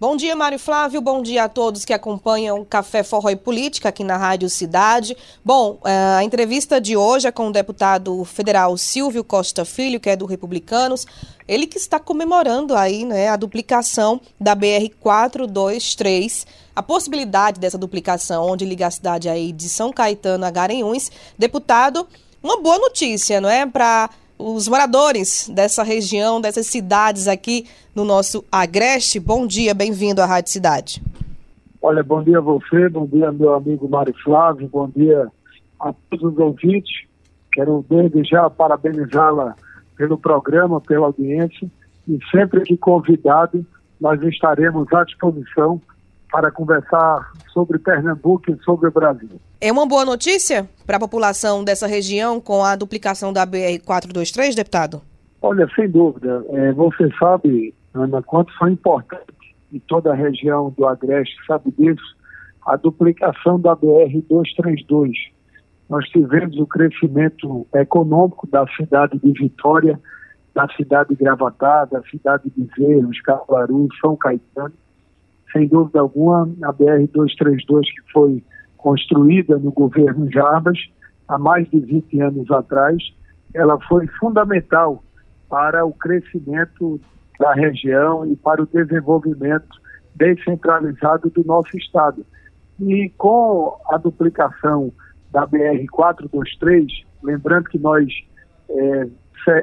Bom dia, Mário Flávio. Bom dia a todos que acompanham Café Forró e Política aqui na Rádio Cidade. Bom, eh, a entrevista de hoje é com o deputado federal Silvio Costa Filho, que é do Republicanos. Ele que está comemorando aí né, a duplicação da BR-423, a possibilidade dessa duplicação, onde liga a cidade aí de São Caetano a Garanhuns. Deputado, uma boa notícia, não é? Para os moradores dessa região, dessas cidades aqui no nosso Agreste. Bom dia, bem-vindo à Rádio Cidade. Olha, bom dia a você, bom dia meu amigo Mário Flávio, bom dia a todos os ouvintes. Quero desde já parabenizá-la pelo programa, pela audiência e sempre que convidado, nós estaremos à disposição para conversar sobre Pernambuco e sobre o Brasil. É uma boa notícia para a população dessa região com a duplicação da BR-423, deputado? Olha, sem dúvida. É, você sabe, Ana, quanto foi importante em toda a região do Agreste, sabe disso, a duplicação da BR-232. Nós tivemos o crescimento econômico da cidade de Vitória, da cidade de Gravatá, da cidade de Bezerros, Caruaru, São Caetano, sem dúvida alguma, a BR-232, que foi construída no governo Jarbas há mais de 20 anos atrás, ela foi fundamental para o crescimento da região e para o desenvolvimento descentralizado do nosso estado. E com a duplicação da BR-423, lembrando que nós é,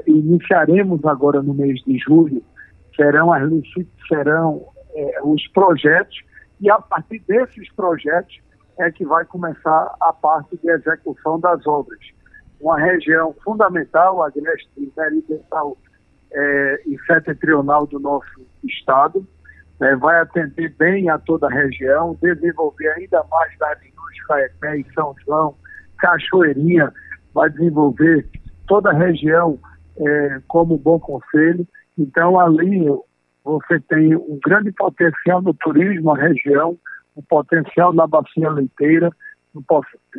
iniciaremos agora no mês de julho, serão as serão é, os projetos e a partir desses projetos é que vai começar a parte de execução das obras. Uma região fundamental, agreste meridional é, e setentrional do nosso estado, é, vai atender bem a toda a região, desenvolver ainda mais Darinhos, Caepé e São João, Cachoeirinha, vai desenvolver toda a região é, como bom conselho. Então, ali você tem um grande potencial no turismo, a região, um potencial na bacia leiteira, um,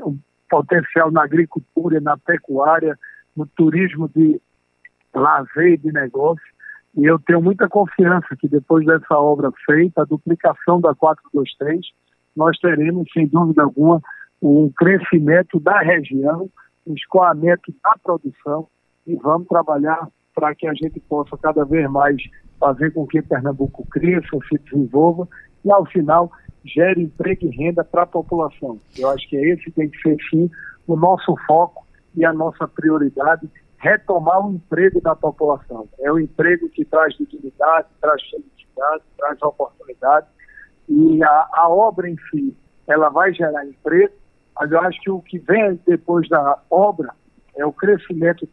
um potencial na agricultura, na pecuária, no turismo de lazer e de negócio. E eu tenho muita confiança que depois dessa obra feita, a duplicação da 423, nós teremos, sem dúvida alguma, um crescimento da região, um escoamento da produção e vamos trabalhar para que a gente possa cada vez mais fazer com que Pernambuco cresça, se desenvolva e, ao final, gere emprego e renda para a população. Eu acho que é esse tem que ser, sim, o nosso foco e a nossa prioridade, retomar o emprego da população. É o emprego que traz dignidade, traz felicidade, traz oportunidade. E a, a obra em si, ela vai gerar emprego, mas eu acho que o que vem depois da obra é o crescimento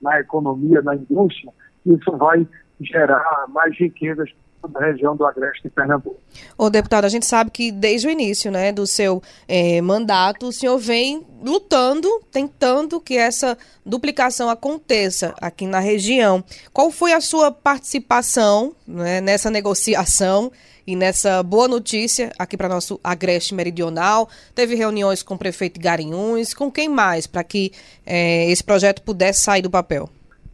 na economia, na indústria, isso vai gerar mais riquezas da região do Agreste de Pernambuco. Ô, deputado, a gente sabe que desde o início né, do seu eh, mandato, o senhor vem lutando, tentando que essa duplicação aconteça aqui na região. Qual foi a sua participação né, nessa negociação e nessa boa notícia aqui para nosso Agreste Meridional? Teve reuniões com o prefeito Garanhuns, com quem mais, para que eh, esse projeto pudesse sair do papel?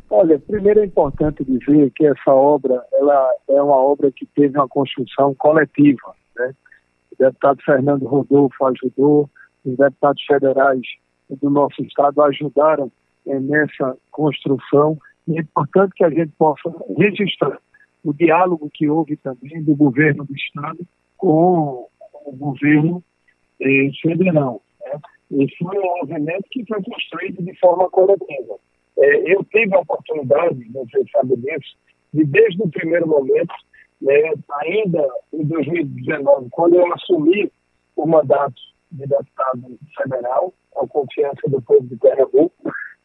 Olha, primeiro é importante dizer que essa obra ela é uma obra que teve uma construção coletiva. Né? O deputado Fernando Rodolfo ajudou, os deputados federais do nosso estado ajudaram é, nessa construção. E é importante que a gente possa registrar o diálogo que houve também do governo do estado com o governo eh, federal. Né? E foi um movimento que foi construído de forma coletiva. É, eu tive a oportunidade, você sabe disso, de desde o primeiro momento, né, ainda em 2019, quando eu assumi o mandato de deputado federal, com confiança do povo de Pernambuco,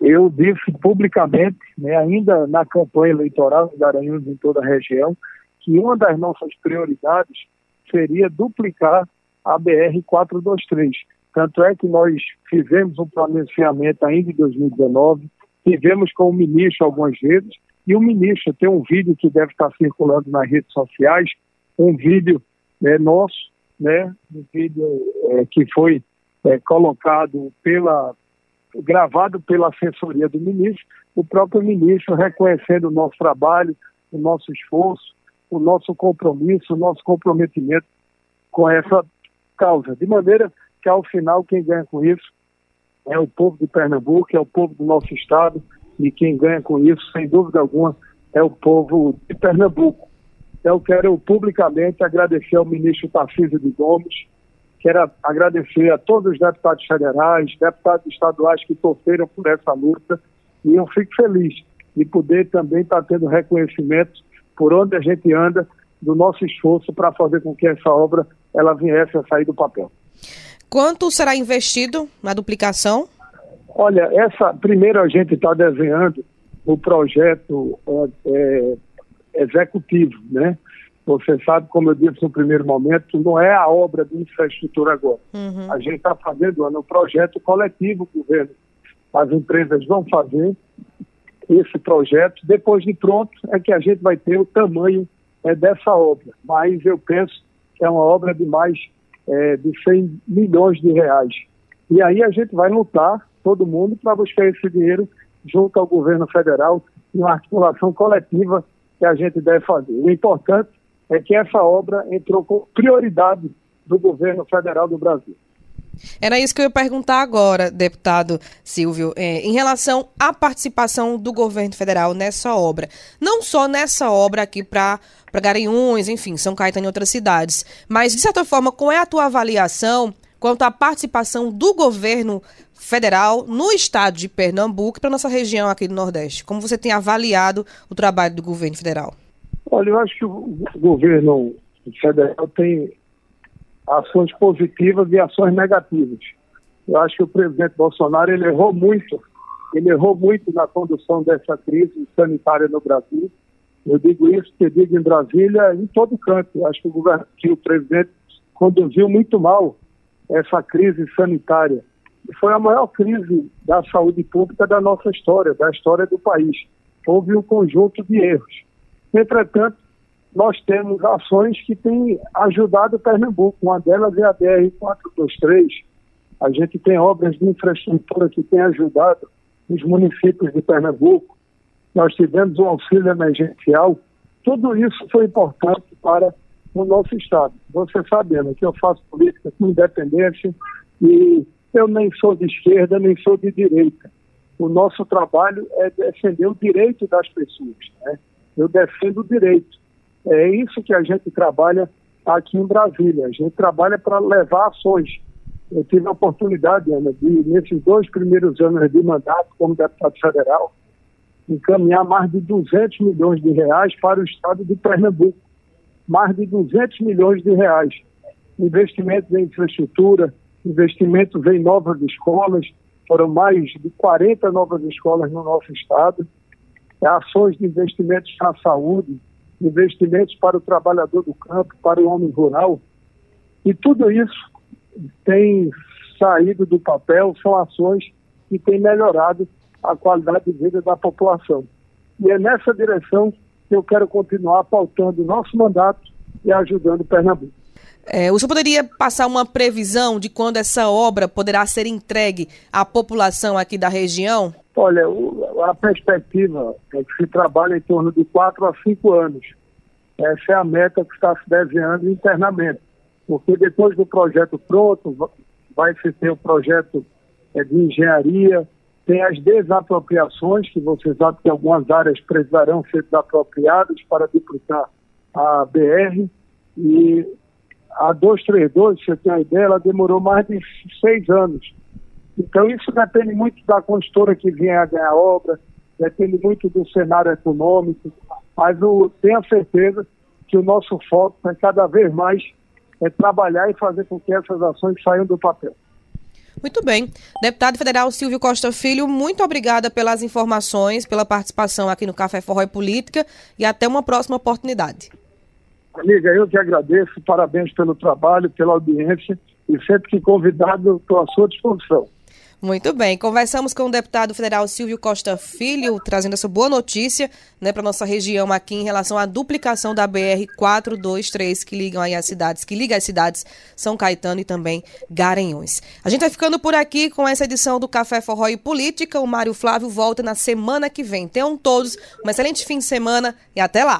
eu disse publicamente, né, ainda na campanha eleitoral de Garanhuns em toda a região, que uma das nossas prioridades seria duplicar a BR-423. Tanto é que nós fizemos um planejamento ainda em 2019, Tivemos com o ministro algumas vezes, e o ministro tem um vídeo que deve estar circulando nas redes sociais, um vídeo né, nosso, né, um vídeo é, que foi é, colocado pela, gravado pela assessoria do ministro, o próprio ministro reconhecendo o nosso trabalho, o nosso esforço, o nosso compromisso, o nosso comprometimento com essa causa. De maneira que, ao final, quem ganha com isso é o povo de Pernambuco, é o povo do nosso estado, e quem ganha com isso, sem dúvida alguma, é o povo de Pernambuco. Eu quero publicamente agradecer ao ministro Tarcísio de Gomes, quero agradecer a todos os deputados federais, deputados estaduais que torceram por essa luta, e eu fico feliz de poder também estar tendo reconhecimento por onde a gente anda do nosso esforço para fazer com que essa obra ela viesse a sair do papel. Quanto será investido na duplicação? Olha, essa primeiro a gente está desenhando o projeto é, executivo, né? Você sabe, como eu disse no primeiro momento, não é a obra de infraestrutura agora. Uhum. A gente está fazendo um projeto coletivo, governo. As empresas vão fazer esse projeto. Depois de pronto, é que a gente vai ter o tamanho é, dessa obra. Mas eu penso que é uma obra de mais é, de 100 milhões de reais. E aí a gente vai lutar, todo mundo, para buscar esse dinheiro junto ao governo federal, em uma articulação coletiva que a gente deve fazer. O importante é que essa obra entrou com prioridade do governo federal do Brasil. Era isso que eu ia perguntar agora, deputado Silvio, é, em relação à participação do governo federal nessa obra. Não só nessa obra aqui para Garanhuns, enfim, São Caetano e outras cidades, mas, de certa forma, qual é a tua avaliação quanto à participação do governo federal no estado de Pernambuco para nossa região aqui do Nordeste? Como você tem avaliado o trabalho do governo federal? Olha, eu acho que o governo federal tem ações positivas e ações negativas. Eu acho que o presidente Bolsonaro ele errou muito, ele errou muito na condução dessa crise sanitária no Brasil. Eu digo isso, que digo em Brasília, em todo canto. Eu acho que o, governo, que o presidente conduziu muito mal essa crise sanitária. E foi a maior crise da saúde pública da nossa história, da história do país. Houve um conjunto de erros. Entretanto, nós temos ações que têm ajudado Pernambuco. Uma delas é a BR-423. A gente tem obras de infraestrutura que têm ajudado os municípios de Pernambuco. Nós tivemos um auxílio emergencial. Tudo isso foi importante para o nosso Estado. Você sabendo que eu faço política com independência e eu nem sou de esquerda, nem sou de direita. O nosso trabalho é defender o direito das pessoas. Né? Eu defendo o direito. É isso que a gente trabalha aqui em Brasília. A gente trabalha para levar ações. Eu tive a oportunidade, Ana, de, nesses dois primeiros anos de mandato como deputado federal, encaminhar mais de 200 milhões de reais para o estado de Pernambuco. Mais de 200 milhões de reais. Investimentos em infraestrutura, investimentos em novas escolas, foram mais de 40 novas escolas no nosso estado, ações de investimentos na saúde, investimentos para o trabalhador do campo, para o homem rural. E tudo isso tem saído do papel, são ações que têm melhorado a qualidade de vida da população. E é nessa direção que eu quero continuar pautando o nosso mandato e ajudando Pernambuco. É, o senhor poderia passar uma previsão de quando essa obra poderá ser entregue à população aqui da região? Olha, a perspectiva é que se trabalha em torno de quatro a cinco anos. Essa é a meta que está se desenhando internamente. Porque depois do projeto pronto, vai se ter o projeto é, de engenharia, tem as desapropriações, que você sabe que algumas áreas precisarão ser desapropriadas para duplicar a BR. E a 232, você tem uma ideia, ela demorou mais de seis anos. Então isso depende muito da construtora que vier a ganhar a obra, depende muito do cenário econômico, mas eu tenho certeza que o nosso foco é cada vez mais é trabalhar e fazer com que essas ações saiam do papel. Muito bem. Deputado Federal Silvio Costa Filho, muito obrigada pelas informações, pela participação aqui no Café Forró e Política e até uma próxima oportunidade. Amiga, eu que agradeço, parabéns pelo trabalho, pela audiência e sempre que convidado, estou à sua disposição. Muito bem. Conversamos com o deputado federal Silvio Costa Filho, trazendo essa boa notícia né, para nossa região aqui em relação à duplicação da BR 423 que ligam aí as cidades, que liga as cidades São Caetano e também Garanhões. A gente vai ficando por aqui com essa edição do Café Forró e Política. O Mário Flávio volta na semana que vem. Tenham todos um excelente fim de semana e até lá.